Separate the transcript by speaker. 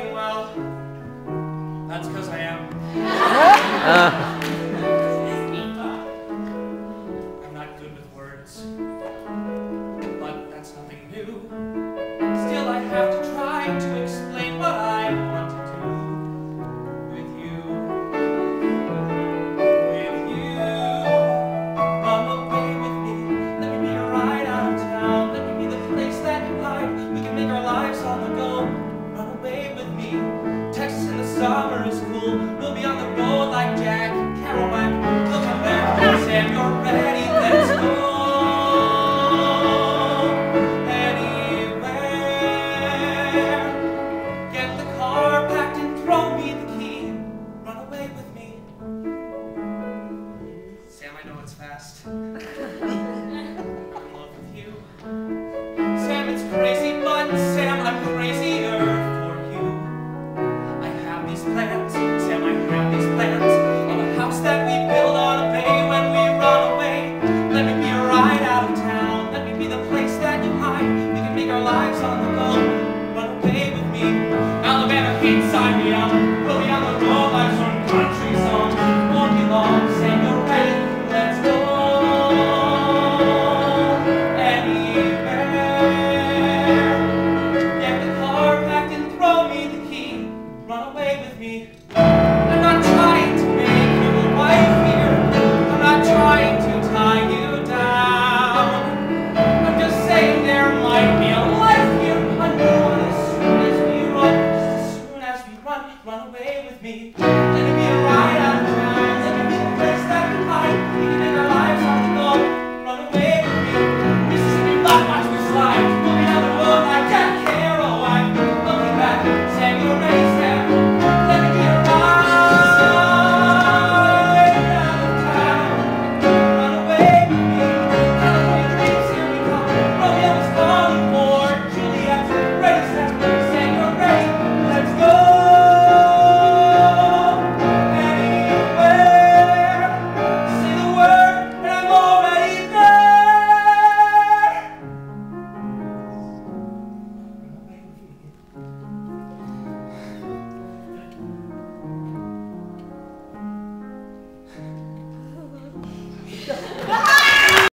Speaker 1: doing well, that's because I am. uh. I'm not good with words, but that's nothing new. Still, I have to I know it's fast.